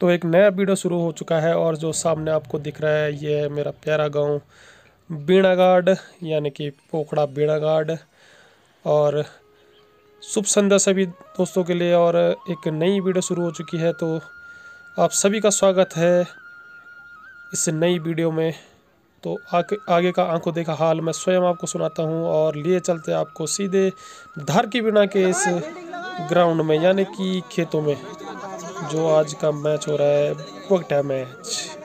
तो एक नया वीडियो शुरू हो चुका है और जो सामने आपको दिख रहा है, ये है मेरा प्यारा गाँव बीणागाड, यानी कि पोखड़ा बीणागाड। और शुभ संध्या सभी दोस्तों के लिए, और एक नई वीडियो शुरू हो चुकी है तो आप सभी का स्वागत है इस नई वीडियो में। तो आगे आगे का आँखों देखा हाल मैं स्वयं आपको सुनाता हूँ, और लिए चलते आपको सीधे धार की बिना के इस ग्राउंड में, यानी कि खेतों में। जो आज का मैच हो रहा है वक्टा मैच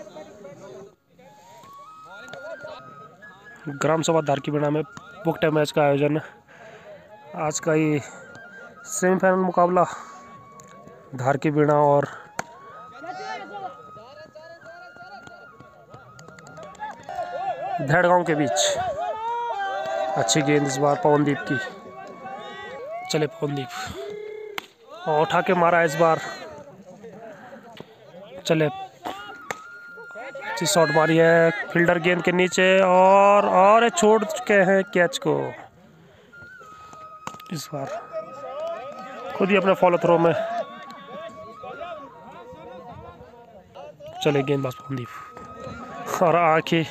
ग्राम सभा धार की बिना में वक्टा मैच का आयोजन। आज का ये सेमीफाइनल मुकाबला धार की बिना और भेड़गांव के बीच। अच्छी गेंद इस बार पवनदीप की। चले पवनदीप। और उठा के मारा इस बार चले। अच्छी शॉट मारी है फील्डर गेंद के नीचे और और छोड़ चुके हैं कैच को। इस बार खुद ही अपने फॉलो थ्रो में चले गेंदबाज पवनदीप और आके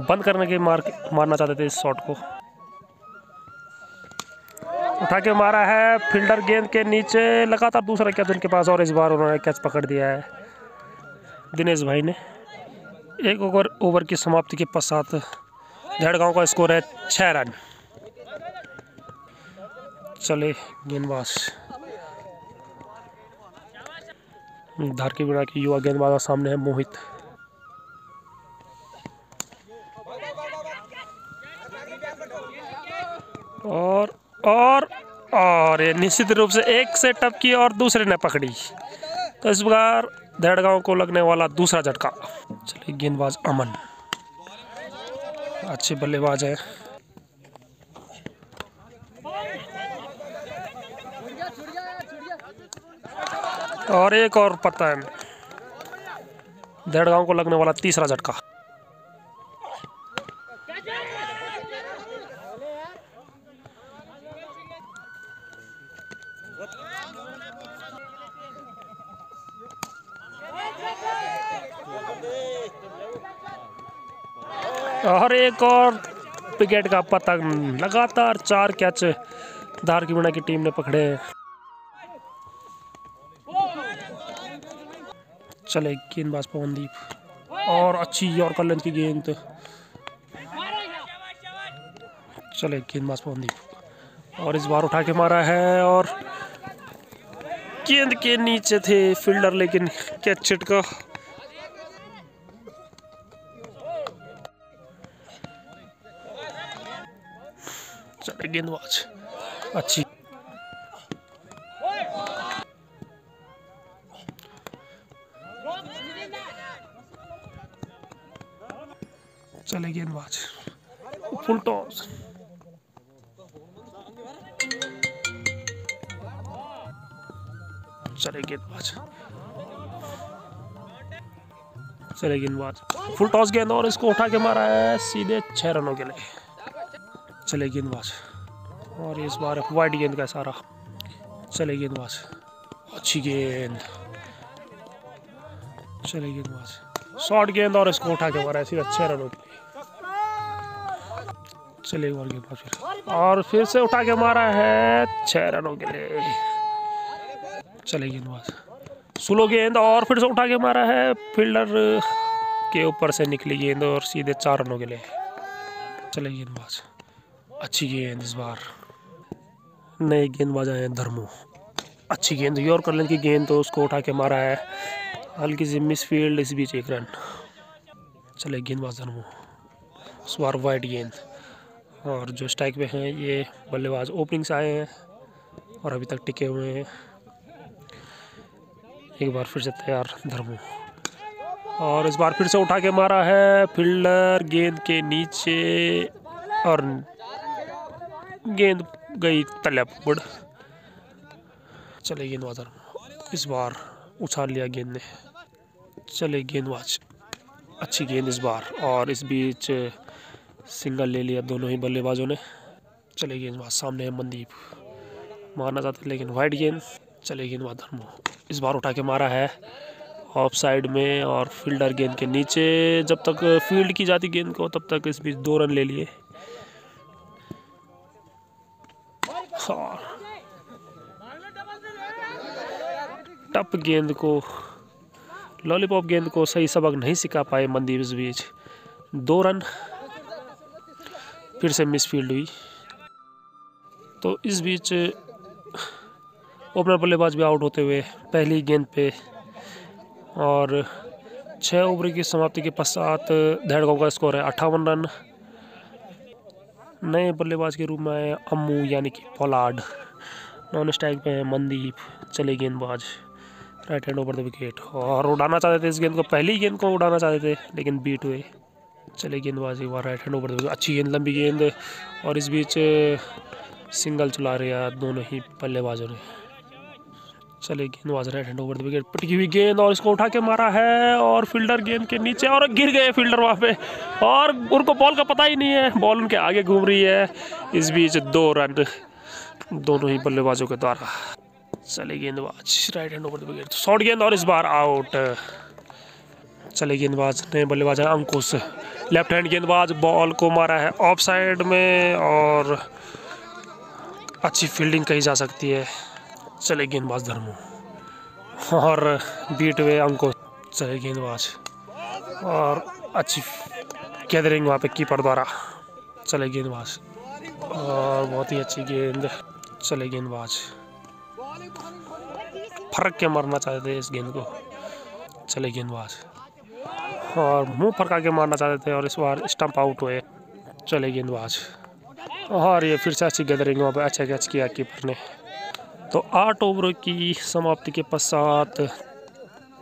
बंद करने के मार, मारना चाहते थे इस शॉट को। उठा के मारा है फील्डर गेंद के नीचे, लगातार दूसरा कैच उनके पास और इस बार उन्होंने कैच पकड़ दिया है। दिनेश भाई ने। एक ओवर ओवर की समाप्ति के पश्चात झड़गांव का स्कोर है छः रन। चले गेंदबाज। धार के बिना की युवा गेंदबाज सामने है मोहित। और और और, ये निश्चित रूप से एक से टप की और दूसरे ने पकड़ी। तो इस बार दहड़गांव को लगने वाला दूसरा झटका। चलिए, गेंदबाज अमन। अच्छे बल्लेबाज है। और एक और पता है। दहड़गांव को लगने वाला तीसरा झटका। और एक और विकेट का पतंग लगातार चार कैच धार की की टीम ने पकड़े। चले गेंदबाज पवनदीप और अच्छी और कलन की गेंद। चले गेंदबाज पवनदीप और इस बार उठा के मारा है और गेंद के नीचे थे फील्डर, लेकिन कैच छिटका। चले गेंदबाज अच्छी चले गेंदबाज फुल टॉस चले गेंदबाज चले गेंदबाज फुल टॉस गेंद और इसको उठा के मारा है, सीधे छह रनों के लिए। चले गेंदबाज और इस बार वाइट गेंद का सारा। चले गेंदबाज अच्छी गेंद। चले गेंदबाज शॉर्ट गेंद और इसको उठा के मारा सीधे छह रनों चले और गेंदबाज फिर। और फिर से उठा के मारा है, छह रनों के लिए। चले गेंदबाज स्लो गेंद और फिर से उठा के मारा है, फील्डर के ऊपर से निकली गेंद और सीधे चार रनों के लिए। चले गेंदबाज अच्छी गेंद इस बार। नए गेंदबाज आए हैं धर्मो। अच्छी गेंद योर करलन की गेंद तो उसको उठा के मारा है। हल्की सी मिस फ़ील्ड इस बीच एक रन। चले गेंदबाज धर्मो। इस बार वाइट गेंद। और जो स्ट्राइक पे हैं, ये बल्लेबाज ओपनिंग से आए हैं और अभी तक टिके हुए हैं। एक बार फिर से तैयार धर्मो। और इस बार फिर से उठा के मारा है फील्डर गेंद के नीचे और गेंद गई तलब बुड़। चले गेंदबाज इस बार उछाल लिया गेंद ने। चले गेंदबाज। अच्छी गेंद इस बार। और इस बीच सिंगल ले लिया दोनों ही बल्लेबाजों ने। चले गेंदबाज। सामने है मनदीप। मारना चाहते लेकिन वाइट गेंद। चले गेंदबाज धर्मो इस बार उठा के मारा है। ऑफ़ साइड में और फील्डर गेंद के नीचे। जब तक फ़ील्ड की जाती गेंद को, तब तक इस बीच दो रन ले लिए। टप गेंद को, लॉलीपॉप गेंद को सही सबक नहीं सिखा पाए मंदीप इस बीच। दो रन, फिर से मिस फ़ील्ड हुई। तो इस बीच, ओपनर बल्लेबाज भी आउट होते हुए पहली गेंद पे, और छः ओवर की समाप्ति के पश्चात धैड़गांव का स्कोर है अट्ठावन रन। नए बल्लेबाज के रूप में आए अम्मू, यानी कि पोलाड नॉन स्ट्राइक पे है मनदीप, चले गेंदबाज। Right hand over the wicket. और उड़ाना चाहते थे इस गेंद को, पहली गेंद को उड़ाना चाहते थे, लेकिन बीट हुए। चले गेंदबाज एक बार right hand over the wicket. अच्छी गेंद, लंबी गेंद। और इस बीच, सिंगल चला रहे दोनों ही बल्लेबाजों ने। चले गेंदबाज right hand over the wicket पटकी हुई गेंद और इसको उठा के मारा है और फील्डर गेंद के नीचे और गिर गए फील्डर वहाँ पे। और उनको बॉल का पता ही नहीं है बॉल उनके आगे घूम रही है। इस बीच दो रन, दोनों ही बल्लेबाजों के द्वारा। चले गेंदबाज right hand over the wicket short गेंद और इस बार आउट चले गेंदबाज, नए बल्लेबाज है, अंकुश। लेफ़्ट हैंड गेंदबाज बॉल को मारा है ऑफ़ साइड में और अच्छी फील्डिंग कही जा सकती है। चले गेंदबाज धर्मो। और बीट हुए अंको चले गेंदबाज। और अच्छी गैदरिंग वहाँ पे कीपर द्वारा चले गेंदबाज। और बहुत ही अच्छी गेंद चले गेंदबाज। फ़र्क के मारना चाहते थे इस गेंद को? चले गेंदबाज। और मुँह फरका के मारना चाहते थे और इस बार स्टंप आउट हुए। चले गेंदबाज। और ये फिर से अच्छी गैदरिंग वहाँ पर अच्छा कैच किया कीपर ने। तो आठ ओवरों की समाप्ति के पश्चात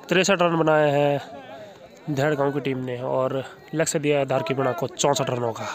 तिरसठ रन बनाए हैं धेड़ गाँव की टीम ने और लक्ष्य दिया है धारकी बना को चौंसठ रनों का।